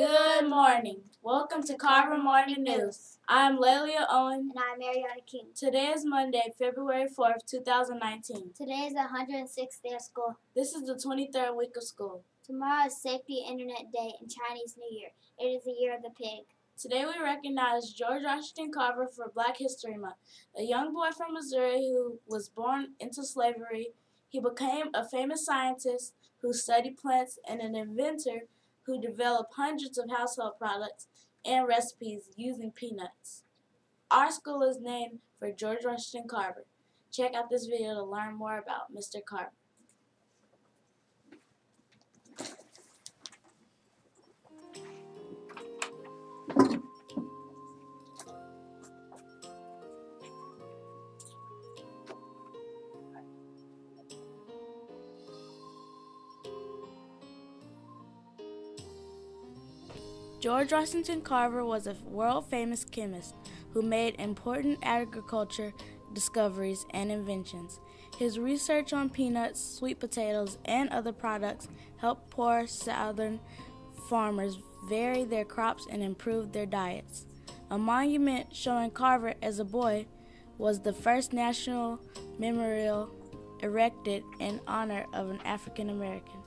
Good morning. Welcome to Carver Morning News. I'm Lelia Owen. And I'm Mariana King. Today is Monday, February 4th, 2019. Today is the 106th day of school. This is the 23rd week of school. Tomorrow is Safety Internet Day and Chinese New Year. It is the year of the pig. Today we recognize George Washington Carver for Black History Month. A young boy from Missouri who was born into slavery, he became a famous scientist who studied plants and an inventor who developed hundreds of household products and recipes using peanuts. Our school is named for George Washington Carver. Check out this video to learn more about Mr. Carver. George Washington Carver was a world famous chemist who made important agriculture discoveries and inventions. His research on peanuts, sweet potatoes, and other products helped poor southern farmers vary their crops and improve their diets. A monument showing Carver as a boy was the first national memorial erected in honor of an African American.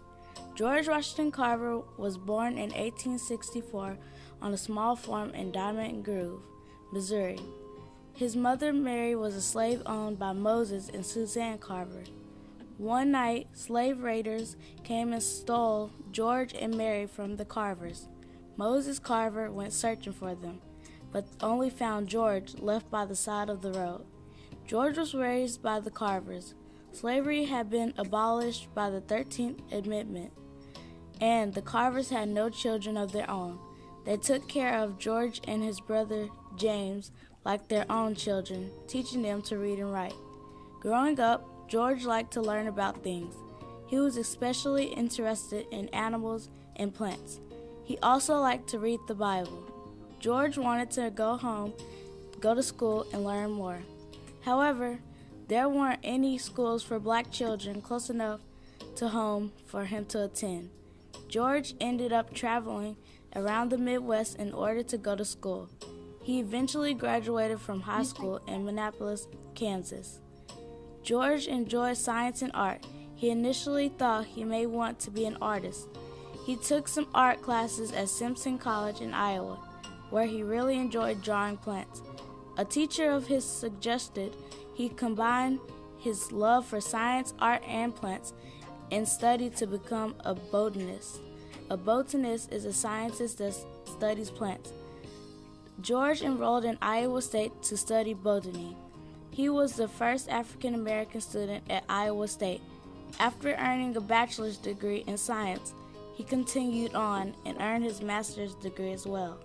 George Washington Carver was born in 1864 on a small farm in Diamond Grove, Missouri. His mother, Mary, was a slave owned by Moses and Suzanne Carver. One night, slave raiders came and stole George and Mary from the Carvers. Moses Carver went searching for them, but only found George left by the side of the road. George was raised by the Carvers. Slavery had been abolished by the 13th Amendment and the Carvers had no children of their own. They took care of George and his brother James like their own children, teaching them to read and write. Growing up, George liked to learn about things. He was especially interested in animals and plants. He also liked to read the Bible. George wanted to go home, go to school, and learn more. However, there weren't any schools for black children close enough to home for him to attend. George ended up traveling around the Midwest in order to go to school. He eventually graduated from high school in Minneapolis, Kansas. George enjoyed science and art. He initially thought he may want to be an artist. He took some art classes at Simpson College in Iowa, where he really enjoyed drawing plants. A teacher of his suggested he combine his love for science, art, and plants and study to become a botanist. A botanist is a scientist that studies plants. George enrolled in Iowa State to study botany. He was the first African American student at Iowa State. After earning a bachelor's degree in science, he continued on and earned his master's degree as well.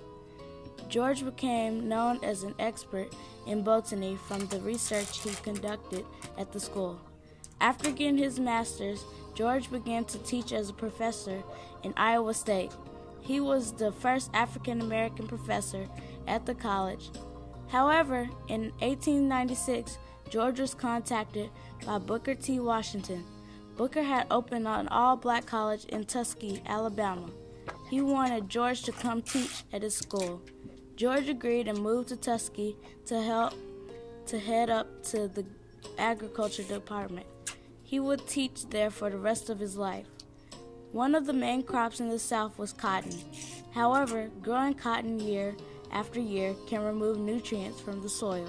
George became known as an expert in botany from the research he conducted at the school. After getting his master's, George began to teach as a professor in Iowa State. He was the first African American professor at the college. However, in 1896, George was contacted by Booker T. Washington. Booker had opened an all black college in Tuskegee, Alabama. He wanted George to come teach at his school. George agreed and moved to Tuskegee to help to head up to the agriculture department. He would teach there for the rest of his life. One of the main crops in the South was cotton. However, growing cotton year after year can remove nutrients from the soil.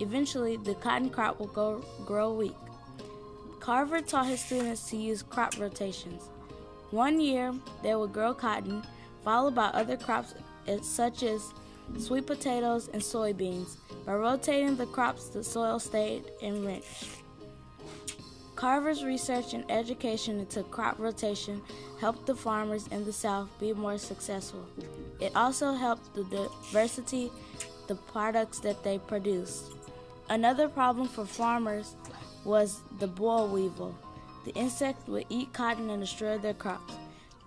Eventually, the cotton crop will go, grow weak. Carver taught his students to use crop rotations. One year, they would grow cotton, followed by other crops eh, such as sweet potatoes and soybeans. By rotating the crops, the soil stayed enriched. Carver's research and education into crop rotation helped the farmers in the South be more successful. It also helped the diversity the products that they produced. Another problem for farmers was the boll weevil. The insect would eat cotton and destroy their crops.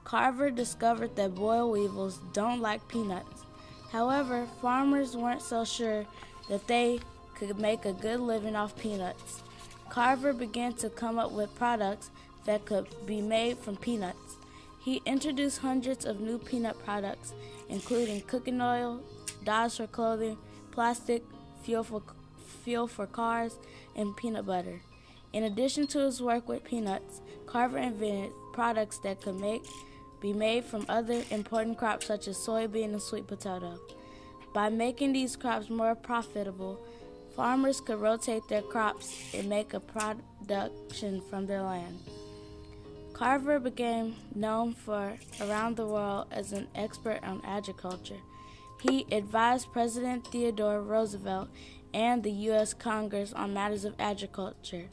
Carver discovered that boll weevils don't like peanuts. However, farmers weren't so sure that they could make a good living off peanuts. Carver began to come up with products that could be made from peanuts. He introduced hundreds of new peanut products, including cooking oil, dyes for clothing, plastic, fuel for, fuel for cars, and peanut butter. In addition to his work with peanuts, Carver invented products that could make be made from other important crops such as soybean and sweet potato. By making these crops more profitable, farmers could rotate their crops and make a production from their land. Carver became known for around the world as an expert on agriculture. He advised President Theodore Roosevelt and the U.S. Congress on matters of agriculture.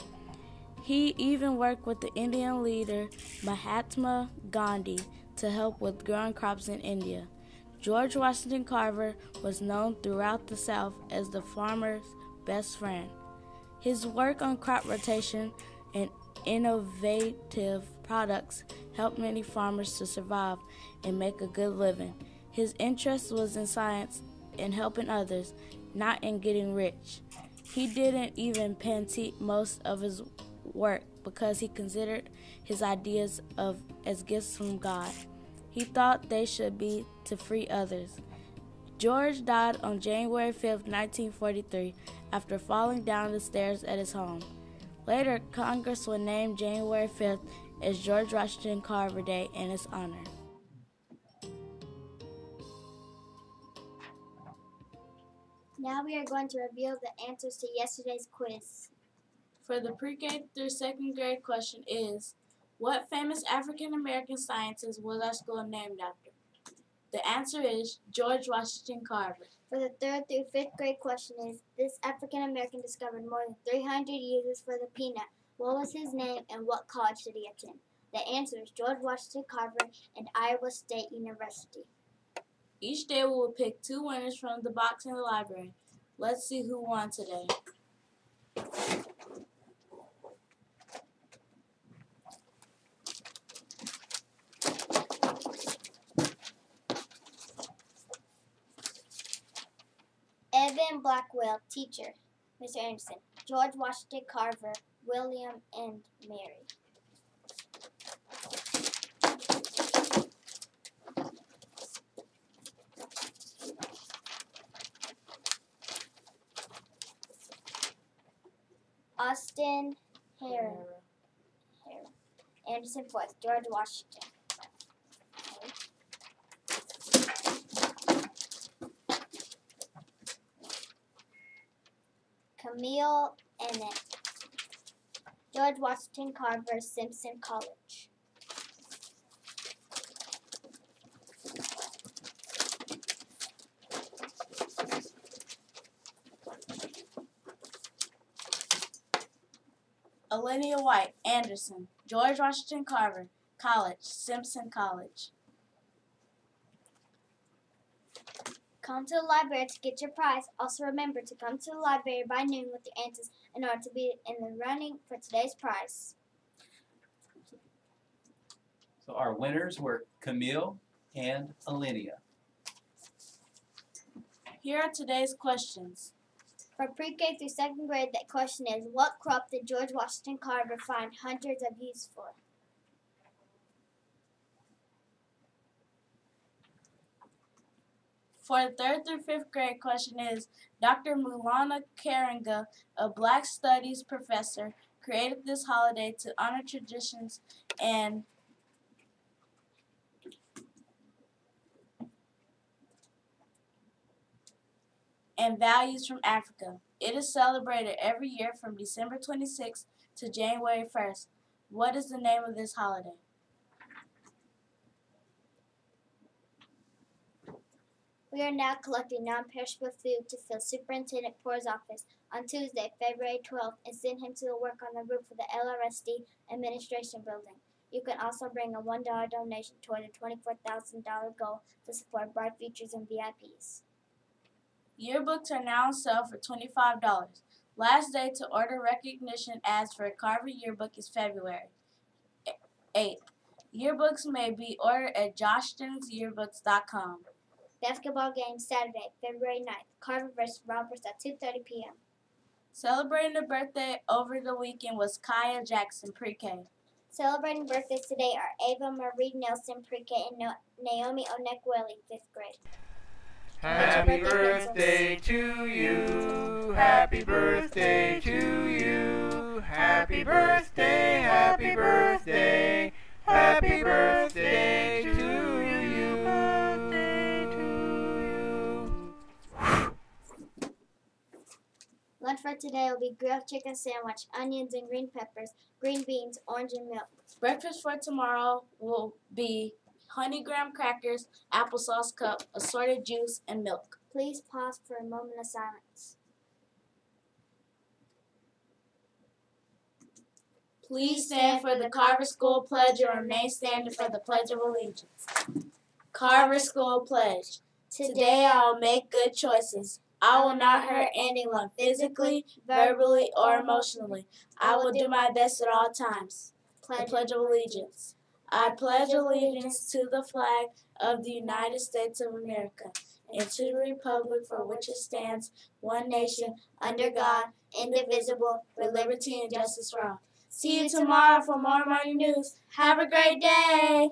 He even worked with the Indian leader Mahatma Gandhi to help with growing crops in India. George Washington Carver was known throughout the South as the farmer's best friend. His work on crop rotation and innovative products helped many farmers to survive and make a good living. His interest was in science and helping others, not in getting rich. He didn't even patent most of his work because he considered his ideas of as gifts from God. He thought they should be to free others. George died on January 5, 1943, after falling down the stairs at his home. Later, Congress would name January 5th as George Washington Carver Day in his honor. Now we are going to reveal the answers to yesterday's quiz. For the pre-K through second grade question is, what famous African American scientist was our school named after? The answer is George Washington Carver. For the third through fifth grade question is, this African American discovered more than 300 uses for the peanut. What was his name and what college did he attend? The answer is George Washington Carver and Iowa State University. Each day we will pick two winners from the box in the library. Let's see who won today. Blackwell, teacher. Mr. Anderson. George Washington Carver, William, and Mary. Austin. Heron. Anderson fourth. George Washington. Camille Emmett. George Washington Carver, Simpson College. Olivia White, Anderson. George Washington Carver, College, Simpson College. Come to the library to get your prize. Also remember to come to the library by noon with your answers in order to be in the running for today's prize. So our winners were Camille and Alinea. Here are today's questions. For pre-K through second grade, that question is, what crop did George Washington Carver find hundreds of uses for? For the third through fifth grade question is, Dr. Maulana Karenga, a Black Studies professor, created this holiday to honor traditions and and values from Africa. It is celebrated every year from December 26th to January 1st. What is the name of this holiday? We are now collecting non-perishable food to fill Superintendent Poore's office on Tuesday, February 12th, and send him to the work on the roof of the LRSD Administration Building. You can also bring a $1 donation toward the $24,000 goal to support Bright Futures and VIPs. Yearbooks are now on sale for $25. Last day to order recognition ads for a Carver yearbook is February 8th. Yearbooks may be ordered at jostensyearbooks.com. Basketball game Saturday, February 9th. Carver vs. Roberts at 2.30 p.m. Celebrating a birthday over the weekend was Kaya Jackson pre-K. Celebrating birthdays today are Ava Marie Nelson, pre-K, and no- Naomi Onekweli, fifth grade. Happy birthday to you. Happy birthday to you. Happy birthday, happy birthday. Happy birthday for today will be grilled chicken sandwich, onions and green peppers, green beans, orange and milk. Breakfast for tomorrow will be honey graham crackers, applesauce cup, assorted juice, and milk. Please pause for a moment of silence. Please stand for the Carver School Pledge and remain standing for the Pledge of Allegiance. Carver School Pledge. Today I will make good choices. I will not hurt anyone physically, verbally, or emotionally. I will do my best at all times. The Pledge. Pledge of Allegiance. I pledge allegiance to the flag of the United States of America and to the republic for which it stands, one nation, under God, indivisible, with liberty and justice for all. See you tomorrow for more morning news. Have a great day!